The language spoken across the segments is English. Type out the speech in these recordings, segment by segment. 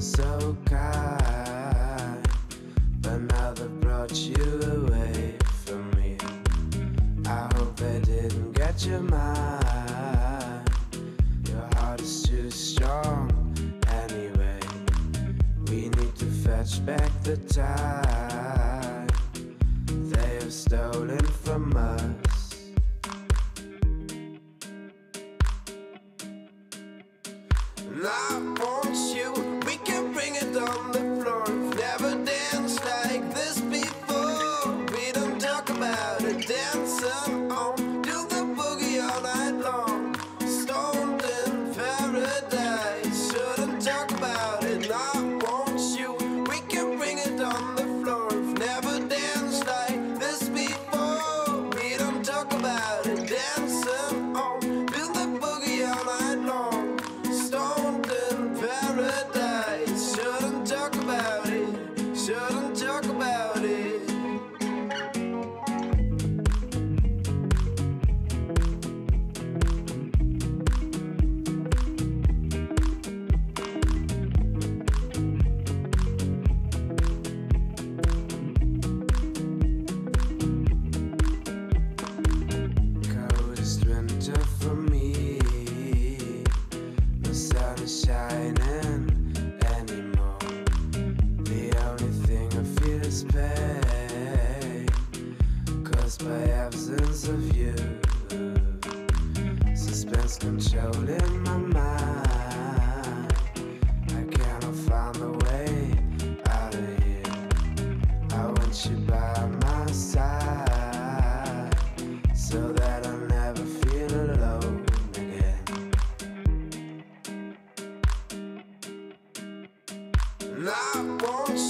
so kind, but now they brought you away from me. I hope they didn't get your mind. Your heart is too strong anyway. We need to fetch back the time. La pensée.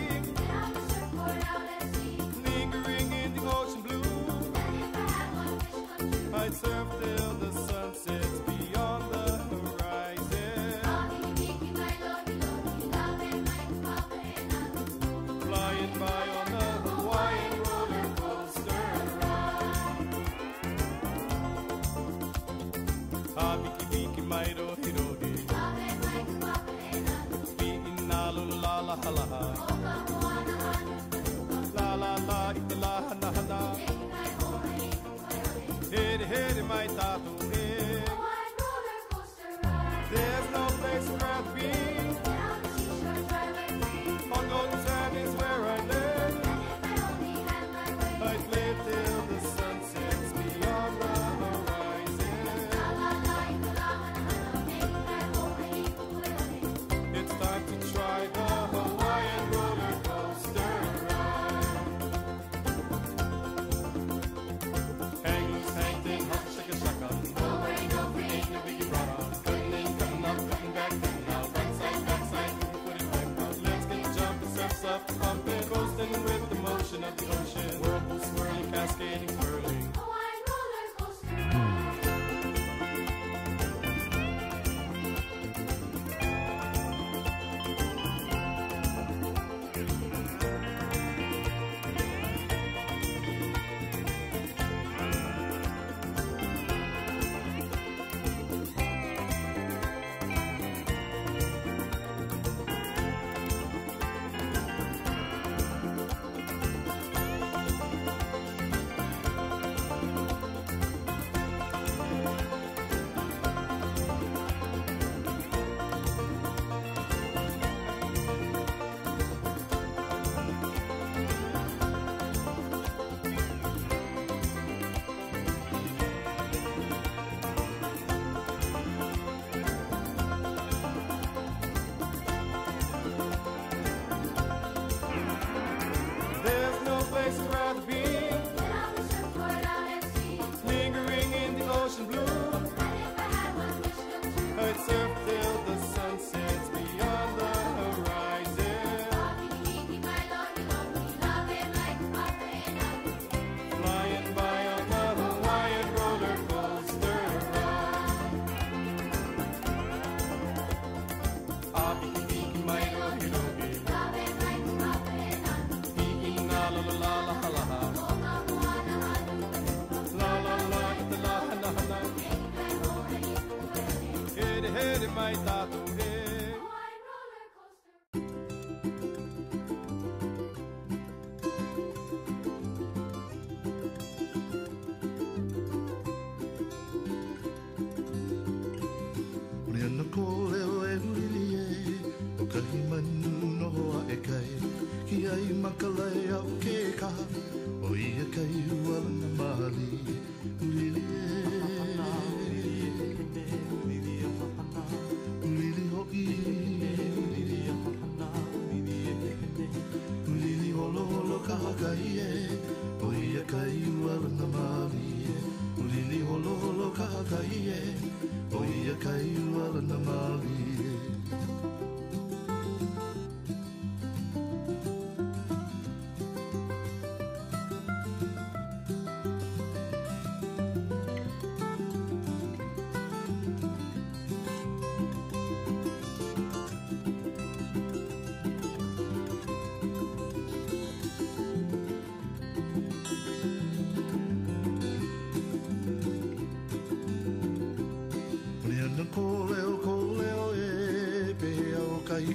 ka lai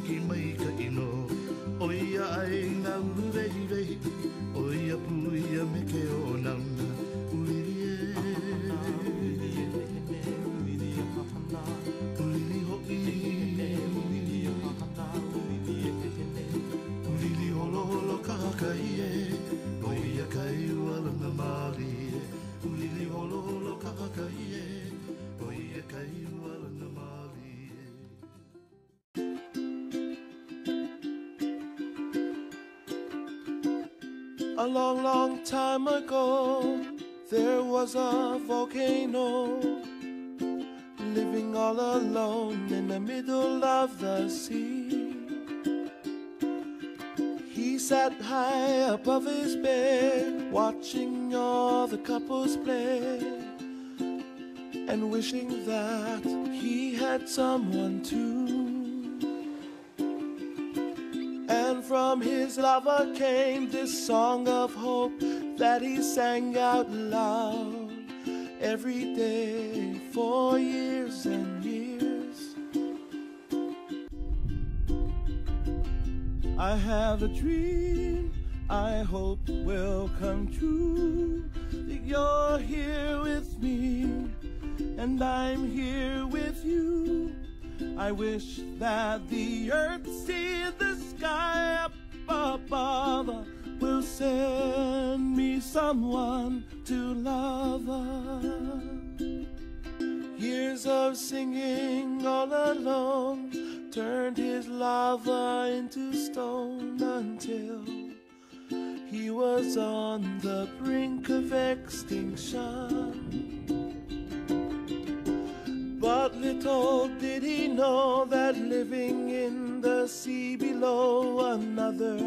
i mai ka ino. Oia ai ngā urehi rehi Oia pui me ke o nau A long, long time ago, there was a volcano living all alone in the middle of the sea. He sat high above his bed, watching all the couples play, and wishing that he had someone too. From his lover came this song of hope that he sang out loud every day for years and years. I have a dream I hope will come true. That you're here with me, and I'm here with you. I wish that the earth, see the sky up above will send me someone to love. Years of singing all alone turned his lava into stone until he was on the brink of extinction. But little did he know that living in the sea below another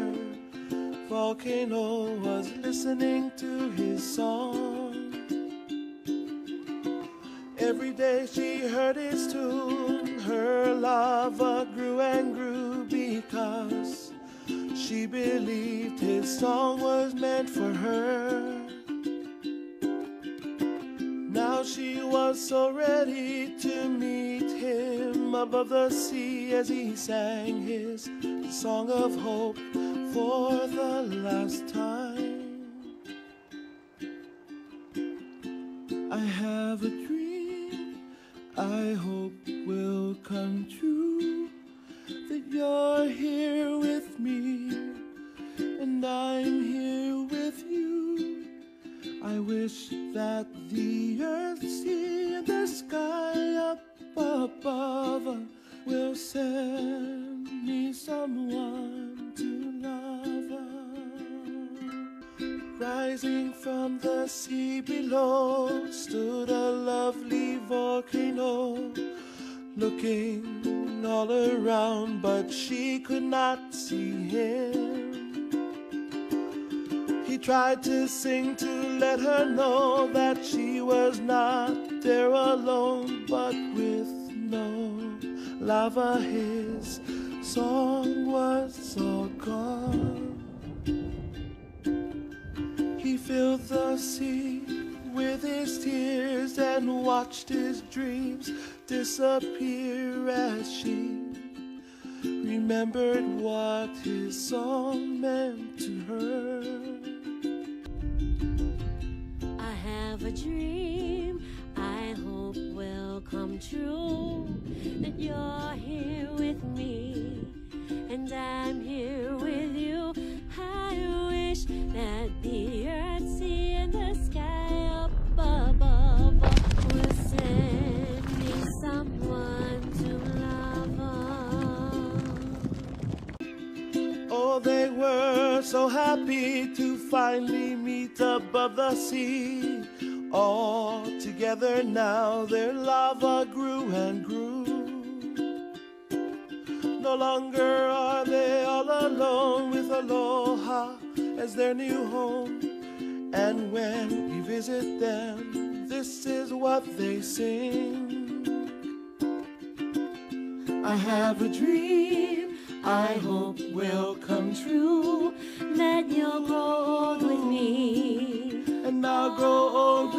volcano was listening to his song. Every day she heard his tune, her lava grew and grew because she believed his song was meant for her. Now she was so ready to meet him above the sea as he sang his song of hope for the last time. I have a dream I hope will come true that you're here with me and I'm here with you. I wish that the earth, sea, and the sky up above will send me someone to love. Rising from the sea below stood a lovely volcano, looking all around, but she could not see him. Tried to sing to let her know that she was not there alone, but with no lava, his song was all gone. He filled the sea with his tears and watched his dreams disappear as she remembered what his song meant to her. a dream. I hope will come true that you're here with me and I'm here with you. I wish that the earth, sea and the sky up above will send me someone to love Oh they were so happy to finally meet above the sea. All together now their lava grew and grew. No longer are they all alone with Aloha as their new home. And when we visit them, this is what they sing. I have a dream I hope will come true. That you'll grow old with me. And I'll grow old